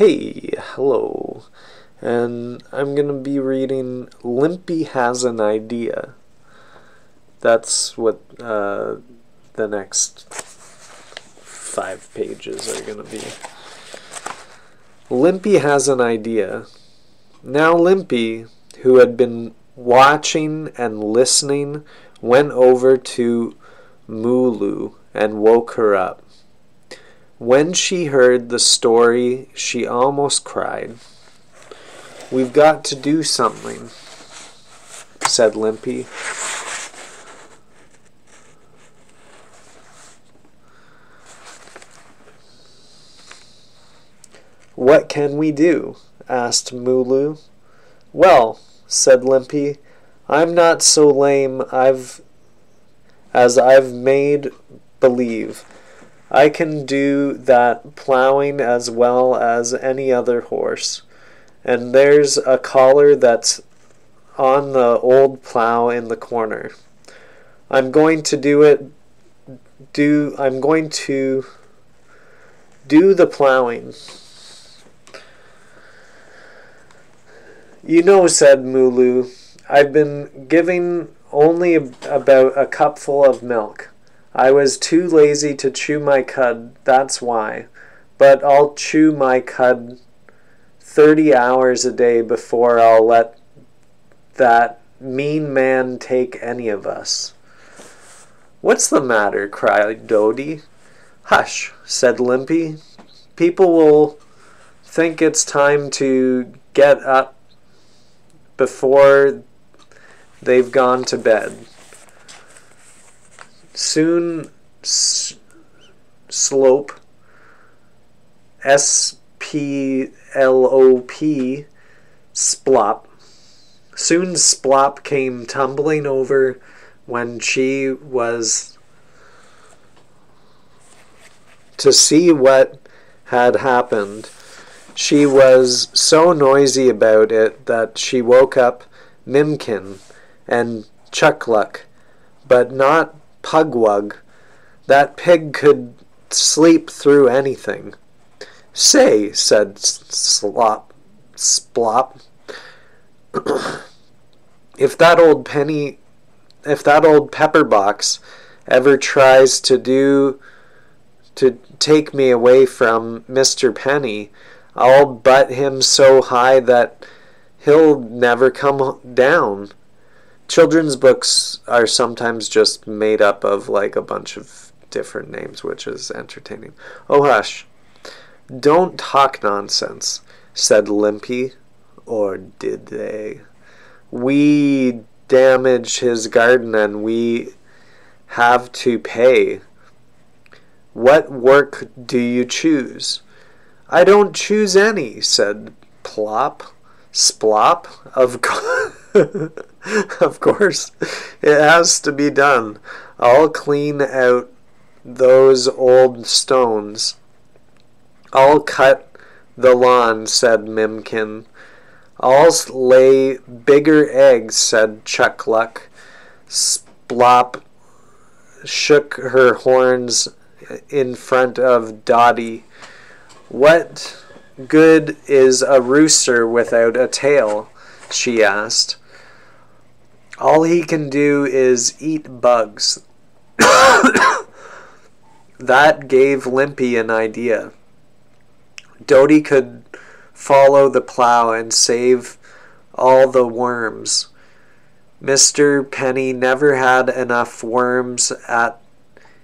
Hey, hello. And I'm going to be reading Limpy Has an Idea. That's what uh, the next five pages are going to be. Limpy has an idea. Now, Limpy, who had been watching and listening, went over to Mooloo and woke her up. When she heard the story, she almost cried. We've got to do something, said Limpy. What can we do? asked Mooloo. Well, said Limpy, I'm not so lame I've as I've made believe. I can do that plowing as well as any other horse. And there's a collar that's on the old plow in the corner. I'm going to do it do I'm going to do the plowing. You know, said Mooloo, I've been giving only about a cupful of milk. I was too lazy to chew my cud, that's why. But I'll chew my cud 30 hours a day before I'll let that mean man take any of us. What's the matter? cried Dodie. Hush, said Limpy. People will think it's time to get up before they've gone to bed. Soon slope S P L O P splop. Soon Splop came tumbling over when she was to see what had happened. She was so noisy about it that she woke up Mimkin and Chuckluck, but not Pugwug. That pig could sleep through anything. Say, said Slop, Splop, if that old penny, if that old pepper box ever tries to do, to take me away from Mr. Penny, I'll butt him so high that he'll never come down. Children's books are sometimes just made up of like a bunch of different names, which is entertaining. Oh, hush. Don't talk nonsense, said Limpy. Or did they? We damage his garden and we have to pay. What work do you choose? I don't choose any, said Plop. Splop? Of course. of course. It has to be done. I'll clean out those old stones. I'll cut the lawn, said Mimkin. I'll lay bigger eggs, said Chuckluck. Splop shook her horns in front of Dotty. What good is a rooster without a tail? she asked. All he can do is eat bugs. that gave Limpy an idea. Dodie could follow the plow and save all the worms. Mr. Penny never had enough worms at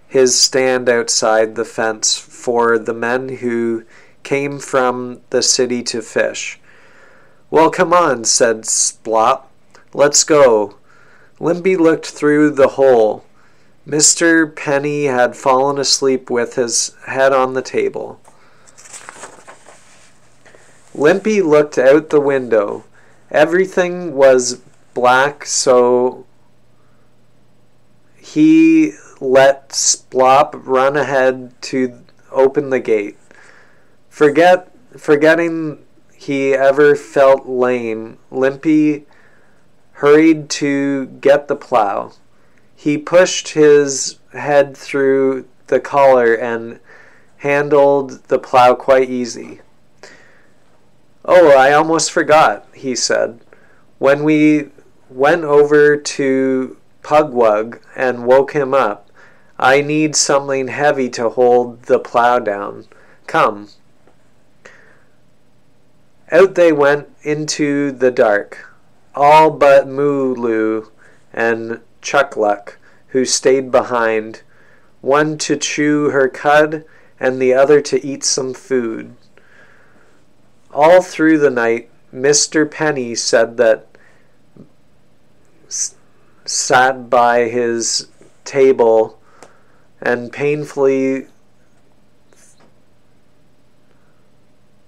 his stand outside the fence for the men who came from the city to fish. Well, come on, said Splop. Let's go. Limpy looked through the hole. Mr. Penny had fallen asleep with his head on the table. Limpy looked out the window. Everything was black, so he let Splop run ahead to open the gate. Forget, forgetting he ever felt lame, Limpy hurried to get the plow. He pushed his head through the collar and handled the plow quite easy. Oh, I almost forgot, he said. When we went over to Pugwug and woke him up, I need something heavy to hold the plow down. Come. Out they went into the dark, all but Mooloo and Chuckluck, who stayed behind, one to chew her cud and the other to eat some food. All through the night, Mr. Penny said that sat by his table and painfully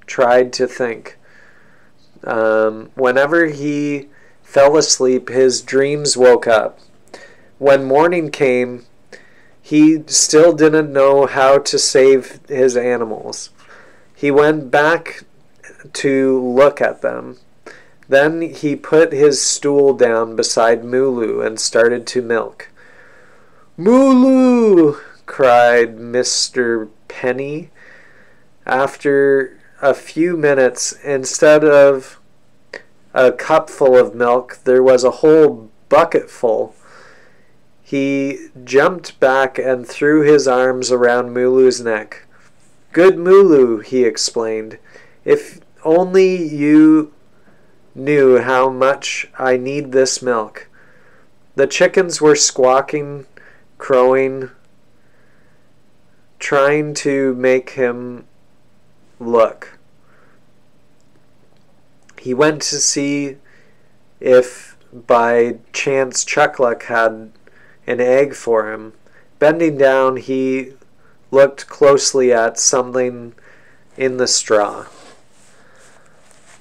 tried to think. Um, whenever he fell asleep, his dreams woke up. When morning came, he still didn't know how to save his animals. He went back to look at them. Then he put his stool down beside Mooloo and started to milk. Mooloo! cried Mr. Penny. After a few minutes, instead of a cupful of milk, there was a whole bucketful. He jumped back and threw his arms around Mooloo's neck. Good Mooloo, he explained. If only you knew how much I need this milk. The chickens were squawking, crowing, trying to make him look. He went to see if by chance Chuckluck had an egg for him. Bending down, he looked closely at something in the straw.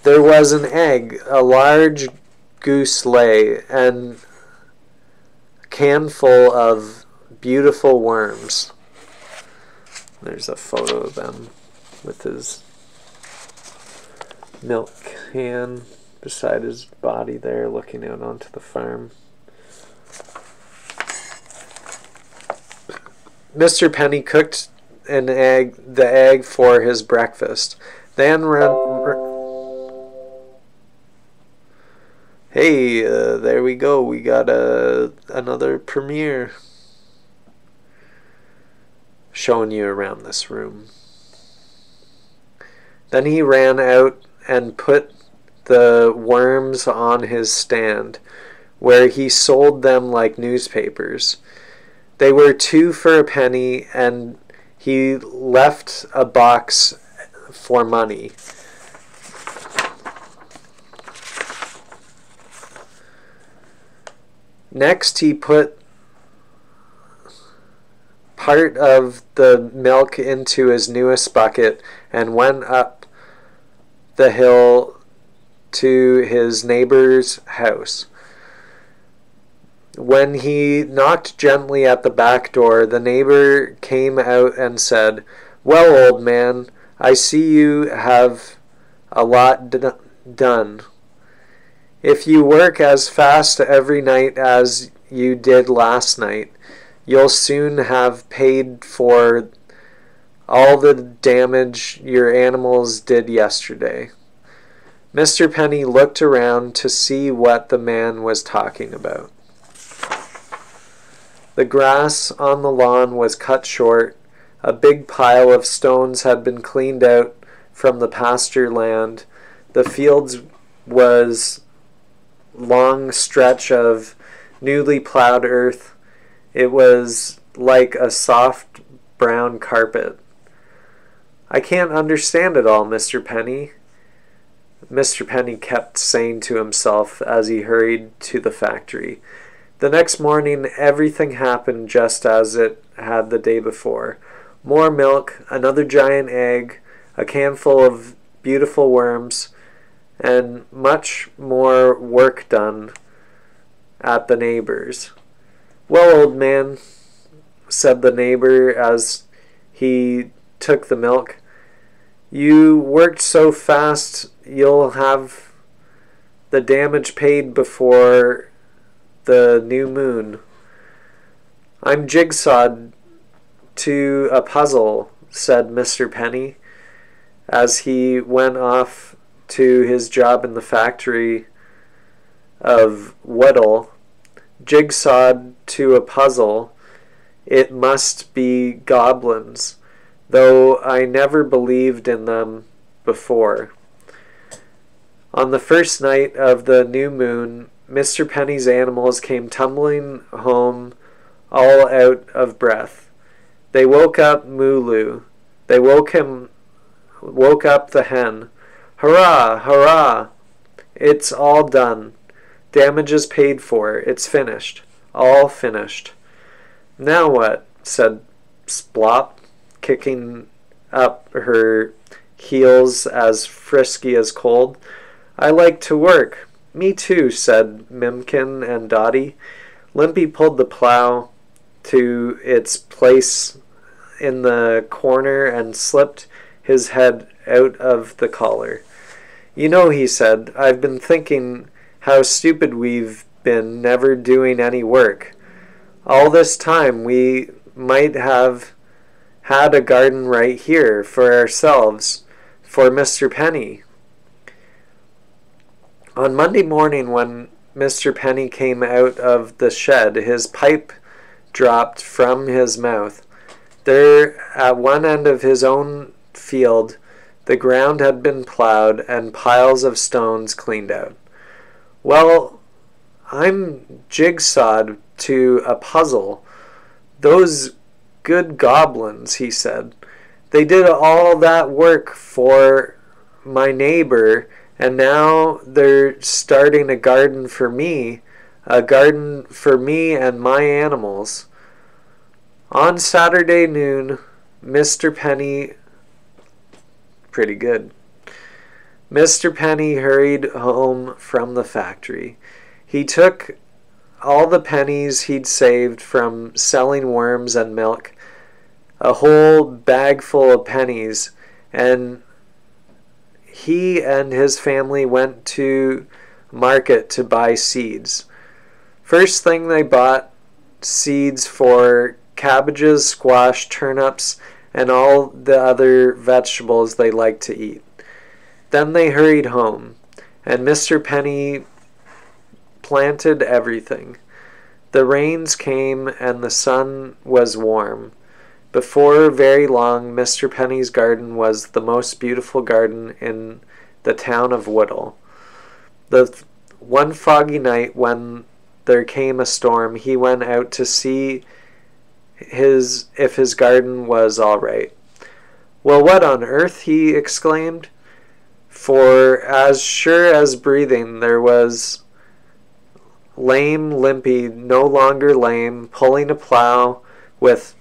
There was an egg, a large goose lay, and a can full of beautiful worms. There's a photo of them with his milk can beside his body there, looking out onto the farm. Mr. Penny cooked an egg, the egg for his breakfast. Then ran. Hey, uh, there we go. We got a another premiere showing you around this room. Then he ran out and put the worms on his stand, where he sold them like newspapers. They were two for a penny, and he left a box for money. Next, he put part of the milk into his newest bucket and went up the hill to his neighbor's house. When he knocked gently at the back door, the neighbor came out and said, Well, old man, I see you have a lot done. If you work as fast every night as you did last night, you'll soon have paid for all the damage your animals did yesterday. Mr. Penny looked around to see what the man was talking about. The grass on the lawn was cut short. A big pile of stones had been cleaned out from the pasture land. The fields was long stretch of newly plowed earth. It was like a soft brown carpet. I can't understand it all, Mr. Penny. Mr. Penny kept saying to himself as he hurried to the factory. The next morning, everything happened just as it had the day before. More milk, another giant egg, a canful of beautiful worms, and much more work done at the neighbor's. Well, old man, said the neighbor as he took the milk, you worked so fast you'll have the damage paid before the new moon. I'm jigsawed to a puzzle, said Mr. Penny, as he went off to his job in the factory of Whittle, jigsawed to a puzzle. It must be goblins, though I never believed in them before. On the first night of the new moon, Mr. Penny's animals came tumbling home all out of breath. They woke up Mooloo. They woke him woke up the hen. Hurrah! Hurrah! It's all done. Damages paid for. It's finished. All finished. Now what? said Splop, kicking up her heels as frisky as cold. I like to work. Me too, said Mimkin and Dotty. Limpy pulled the plow to its place in the corner and slipped his head out of the collar. You know, he said, I've been thinking how stupid we've been never doing any work. All this time we might have had a garden right here for ourselves, for Mr. Penny. On Monday morning, when Mr. Penny came out of the shed, his pipe dropped from his mouth. There, at one end of his own field, the ground had been plowed and piles of stones cleaned out. Well, I'm jigsawed to a puzzle. Those good goblins, he said. They did all that work for my neighbor, and now they're starting a garden for me, a garden for me and my animals. On Saturday noon, Mr. Penny. Pretty good. Mr. Penny hurried home from the factory. He took all the pennies he'd saved from selling worms and milk, a whole bag full of pennies, and he and his family went to market to buy seeds. First thing they bought seeds for cabbages, squash, turnips, and all the other vegetables they liked to eat. Then they hurried home, and Mr. Penny planted everything. The rains came, and the sun was warm. Before very long, Mr. Penny's garden was the most beautiful garden in the town of Whittle. The one foggy night when there came a storm, he went out to see his if his garden was all right. Well, what on earth? he exclaimed. For as sure as breathing, there was lame Limpy, no longer lame, pulling a plow with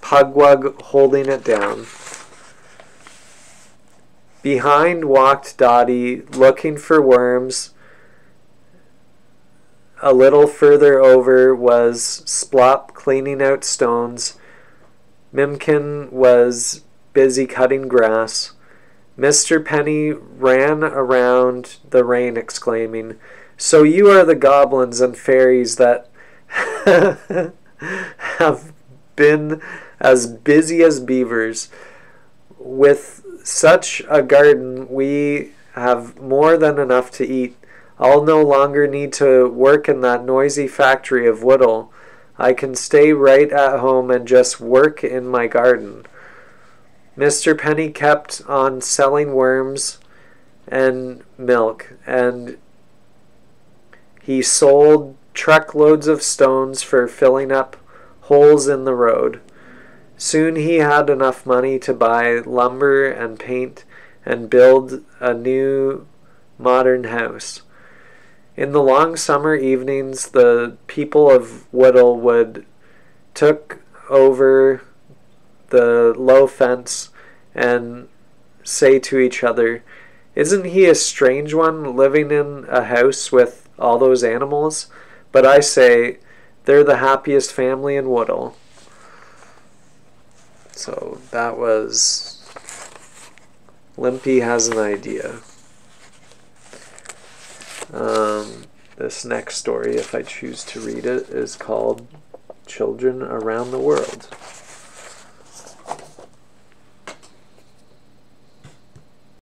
Pugwug holding it down. Behind walked Dotty, looking for worms. A little further over was Splop cleaning out stones. Mimkin was busy cutting grass. Mr. Penny ran around the rain, exclaiming, So you are the goblins and fairies that have been as busy as beavers. With such a garden, we have more than enough to eat. I'll no longer need to work in that noisy factory of Whittle. I can stay right at home and just work in my garden. Mr. Penny kept on selling worms and milk, and he sold truckloads of stones for filling up holes in the road. Soon he had enough money to buy lumber and paint and build a new modern house. In the long summer evenings, the people of Whittle would took over the low fence and say to each other, Isn't he a strange one living in a house with all those animals? But I say, they're the happiest family in Whittle. So that was Limpy has an idea. Um, this next story, if I choose to read it, is called Children Around the World.